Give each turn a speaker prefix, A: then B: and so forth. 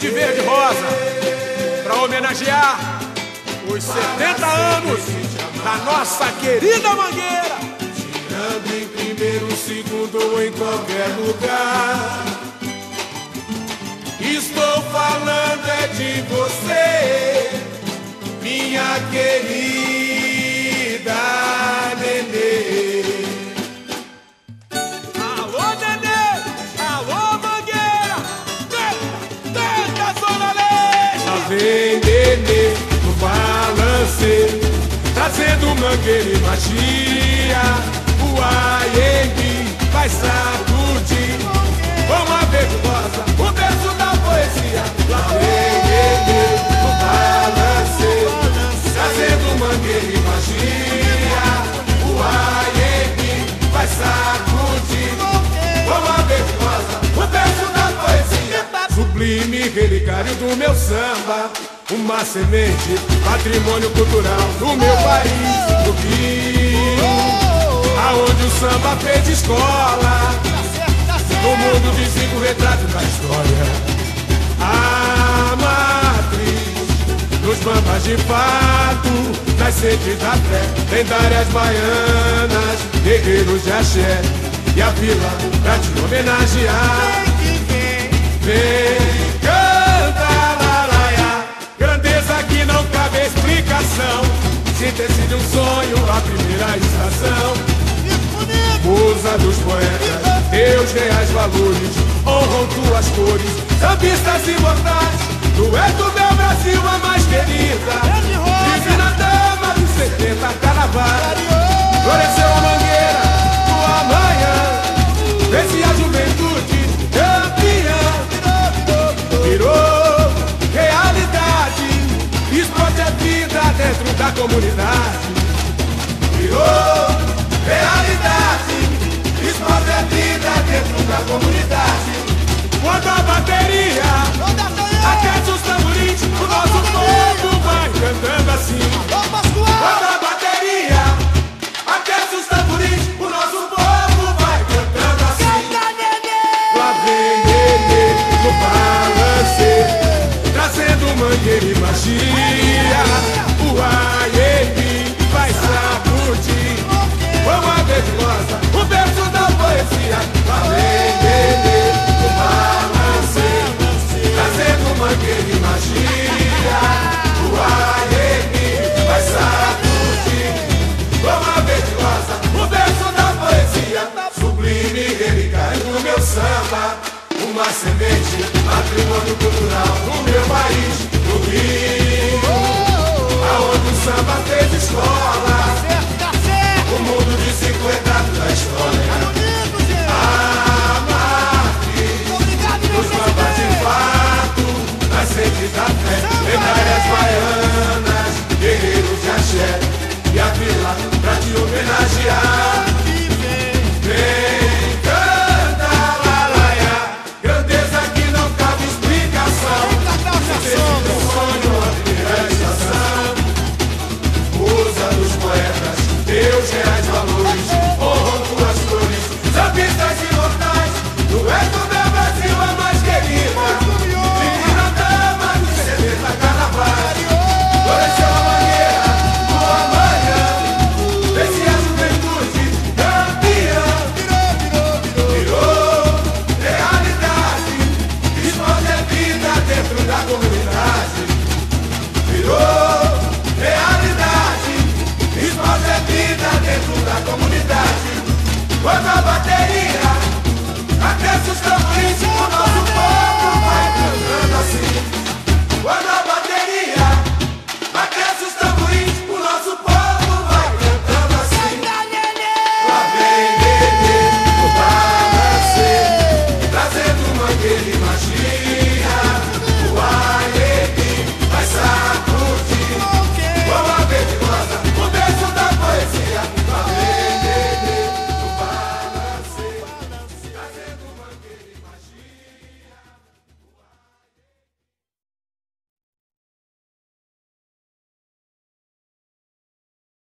A: de verde rosa para homenagear os 70 anos da nossa querida Mangueira.
B: Tirando em primeiro, segundo ou em qualquer lugar. Vem Nenê no balance, trazendo mangueira e magia. O AMB vai sacudir, como a vergonhosa, o berço da poesia. Lá vem Nenê no balance, trazendo mangueira e magia. O AMB vai sacudir, Sublime relicário do meu samba Uma semente, patrimônio cultural do meu país, do Rio. Aonde o samba fez escola No mundo de cinco retratos da história. A matriz Nos bambas de fato Nas sedes da fé Lendárias baianas Guerreiros de axé E a vila pra te homenagear Musa dos poetas, teus reais valores Honram tuas cores, sambistas imortais do meu Brasil a mais querida samba. Uma semente, patrimônio cultural do meu país, do Rio. Aonde o samba fez escola, Outra bateria, até assustou